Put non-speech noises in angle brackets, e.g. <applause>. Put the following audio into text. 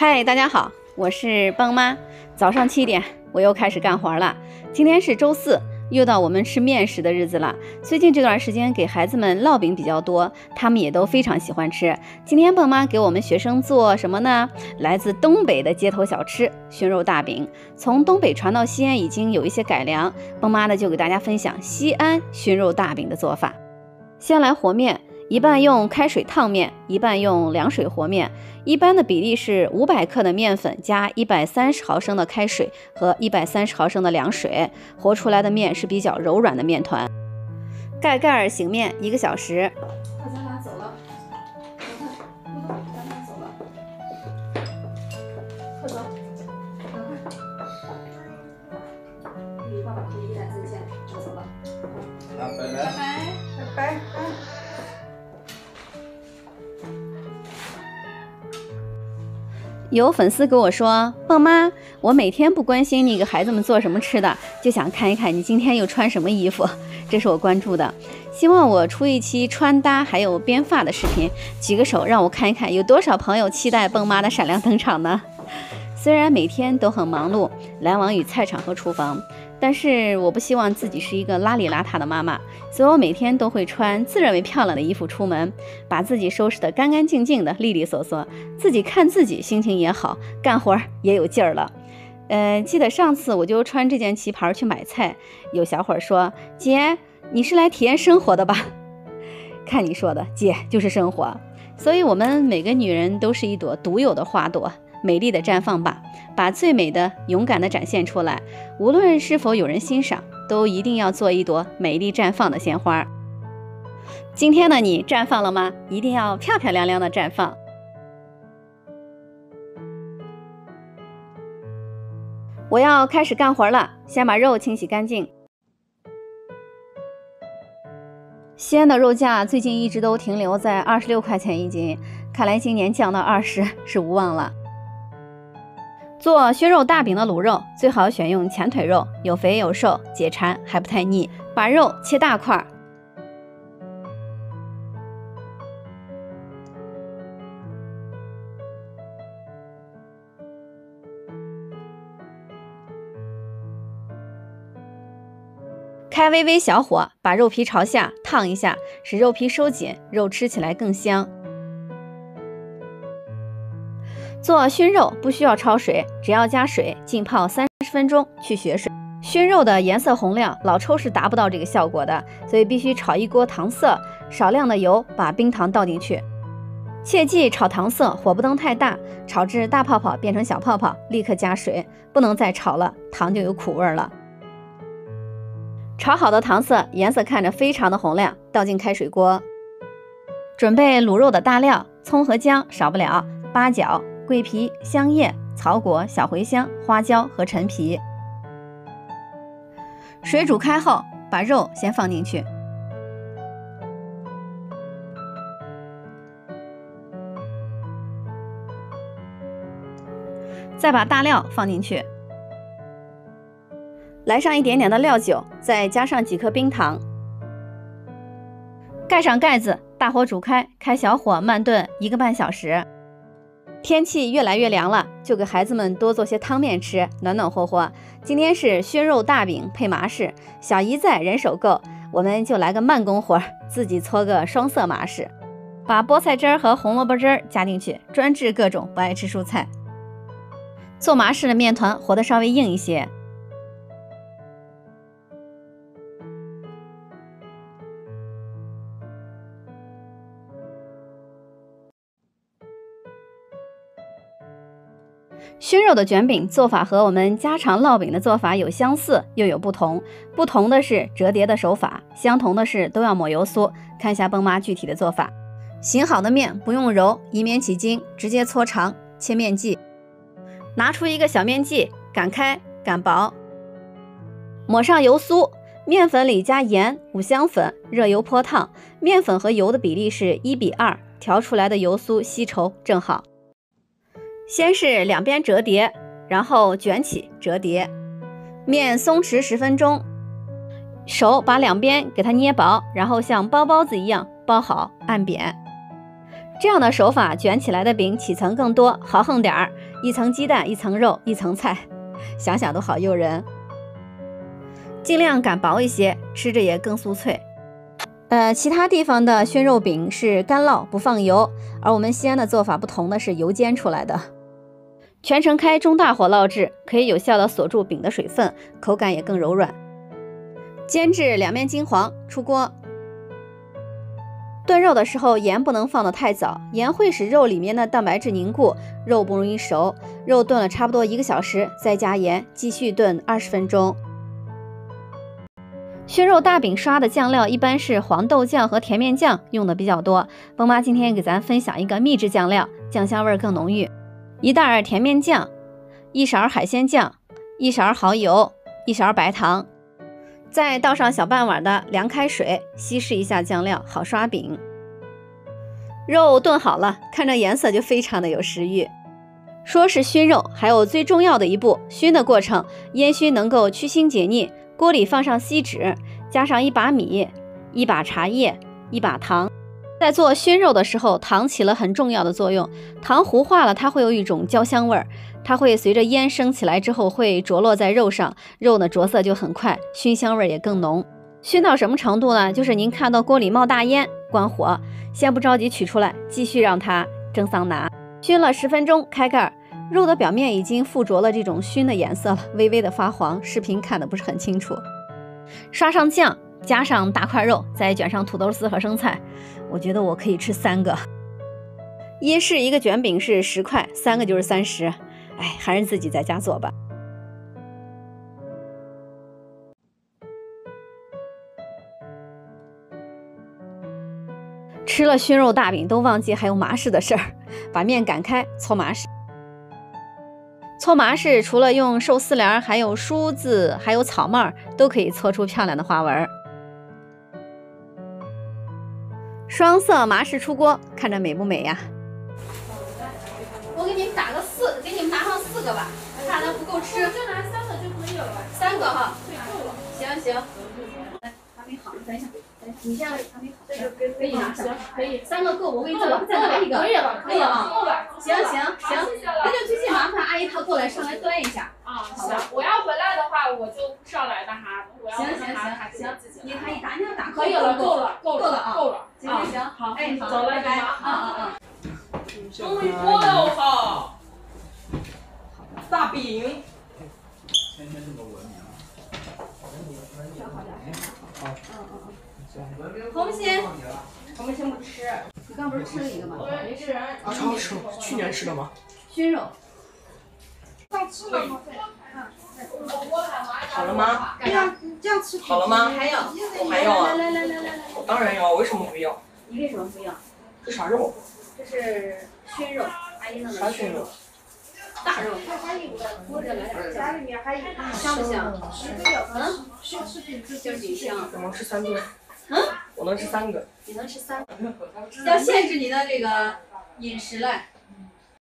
嗨，大家好，我是蹦妈。早上七点，我又开始干活了。今天是周四，又到我们吃面食的日子了。最近这段时间给孩子们烙饼比较多，他们也都非常喜欢吃。今天蹦妈给我们学生做什么呢？来自东北的街头小吃——熏肉大饼。从东北传到西安已经有一些改良，蹦妈呢就给大家分享西安熏肉大饼的做法。先来和面。一半用开水烫面，一半用凉水和面。一般的比例是五百克的面粉加一百三十毫升的开水和一百三十毫升的凉水，和出来的面是比较柔软的面团。盖盖儿醒面一个小时。咱俩走了。咱俩走了。快走。爸爸一再见，我走了。拜拜。拜拜。拜拜。有粉丝跟我说：“蹦妈，我每天不关心你给孩子们做什么吃的，就想看一看你今天又穿什么衣服。这是我关注的，希望我出一期穿搭还有编发的视频。举个手，让我看一看有多少朋友期待蹦妈的闪亮登场呢？虽然每天都很忙碌，来往于菜场和厨房。”但是我不希望自己是一个邋里邋遢的妈妈，所以我每天都会穿自认为漂亮的衣服出门，把自己收拾得干干净净的、利利索索，自己看自己心情也好，干活也有劲儿了。呃，记得上次我就穿这件旗袍去买菜，有小伙说：“姐，你是来体验生活的吧？” <laughs> 看你说的，姐就是生活。所以，我们每个女人都是一朵独有的花朵。美丽的绽放吧，把最美的、勇敢的展现出来。无论是否有人欣赏，都一定要做一朵美丽绽放的鲜花。今天的你绽放了吗？一定要漂漂亮亮的绽放。我要开始干活了，先把肉清洗干净。西安的肉价最近一直都停留在二十六块钱一斤，看来今年降到二十是无望了。做熏肉大饼的卤肉最好选用前腿肉，有肥有瘦，解馋还不太腻。把肉切大块，开微微小火，把肉皮朝下烫一下，使肉皮收紧，肉吃起来更香。做熏肉不需要焯水，只要加水浸泡三十分钟去血水。熏肉的颜色红亮，老抽是达不到这个效果的，所以必须炒一锅糖色，少量的油，把冰糖倒进去。切记炒糖色火不能太大，炒至大泡泡变成小泡泡，立刻加水，不能再炒了，糖就有苦味了。炒好的糖色颜色看着非常的红亮，倒进开水锅，准备卤肉的大料，葱和姜少不了，八角。桂皮、香叶、草果、小茴香、花椒和陈皮。水煮开后，把肉先放进去，再把大料放进去，来上一点点的料酒，再加上几颗冰糖，盖上盖子，大火煮开，开小火慢炖一个半小时。天气越来越凉了，就给孩子们多做些汤面吃，暖暖和和。今天是熏肉大饼配麻食，小姨在，人手够，我们就来个慢工活，自己搓个双色麻食，把菠菜汁儿和红萝卜汁儿加进去，专治各种不爱吃蔬菜。做麻食的面团和得稍微硬一些。熏肉的卷饼做法和我们家常烙饼的做法有相似，又有不同。不同的是折叠的手法，相同的是都要抹油酥。看一下蹦妈具体的做法：醒好的面不用揉，以免起筋，直接搓长，切面剂。拿出一个小面剂，擀开擀薄，抹上油酥，面粉里加盐、五香粉，热油泼烫。面粉和油的比例是一比二，调出来的油酥稀稠正好。先是两边折叠，然后卷起折叠，面松弛十分钟，手把两边给它捏薄，然后像包包子一样包好按扁。这样的手法卷起来的饼起层更多，豪横点儿。一层鸡蛋，一层肉，一层菜，想想都好诱人。尽量擀薄一些，吃着也更酥脆。呃，其他地方的熏肉饼是干烙不放油，而我们西安的做法不同的是油煎出来的。全程开中大火烙制，可以有效的锁住饼的水分，口感也更柔软。煎至两面金黄，出锅。炖肉的时候，盐不能放得太早，盐会使肉里面的蛋白质凝固，肉不容易熟。肉炖了差不多一个小时，再加盐，继续炖二十分钟。熏肉大饼刷的酱料一般是黄豆酱和甜面酱用的比较多。崩妈今天给咱分享一个秘制酱料，酱香味更浓郁。一袋甜面酱，一勺海鲜酱，一勺蚝油，一勺白糖。再倒上小半碗的凉开水，稀释一下酱料，好刷饼。肉炖好了，看着颜色就非常的有食欲。说是熏肉，还有最重要的一步，熏的过程。烟熏能够去腥解腻。锅里放上锡纸，加上一把米，一把茶叶，一把糖。在做熏肉的时候，糖起了很重要的作用。糖糊化了，它会有一种焦香味儿，它会随着烟升起来之后，会着落在肉上，肉呢着色就很快，熏香味儿也更浓。熏到什么程度呢？就是您看到锅里冒大烟，关火，先不着急取出来，继续让它蒸桑拿。熏了十分钟，开盖儿，肉的表面已经附着了这种熏的颜色了，微微的发黄。视频看的不是很清楚。刷上酱。加上大块肉，再卷上土豆丝和生菜，我觉得我可以吃三个。夜市一个卷饼是十块，三个就是三十。哎，还是自己在家做吧。吃了熏肉大饼，都忘记还有麻食的事儿。<laughs> 把面擀开，搓麻食。搓麻食除了用寿司帘，还有梳子，还有草帽，都可以搓出漂亮的花纹。双色麻食出锅，看着美不美呀？我给你们打个四，给你们拿上四个吧，怕它不够吃。就拿三个就可以了。三个哈，对，够了。行行。来，还没好，等一下，等一下，你先还没好，这个可以拿上，可以。三个够，我给你再再来一个。可以了，可以了。够了。行行行，那就最近麻烦阿姨她过来上来端一下。啊，行。我要回来的话，我就上来的哈。行行行行，你可以打，你要打。可以了，够了，够了啊，够了。行行行，好，哎，走了，拜拜。啊啊啊！终于过了哈，大饼。天天这么文明。好，嗯嗯嗯。红心，红心不吃。你刚不是吃了一个吗？没吃。啊，超吃，去年吃的吗？熏肉。快吃了吗？好了吗？这样这样吃。好了吗？还要？我还要啊！来来来来来来。我当然要，为什么不要？你为什么不要？这啥肉？这是熏肉，阿姨弄的。啥熏肉？大肉。家里面还有。香不香？嗯。就是挺香。我能吃三顿。嗯？我能吃三个。你能吃三个？要限制你的这个饮食嘞。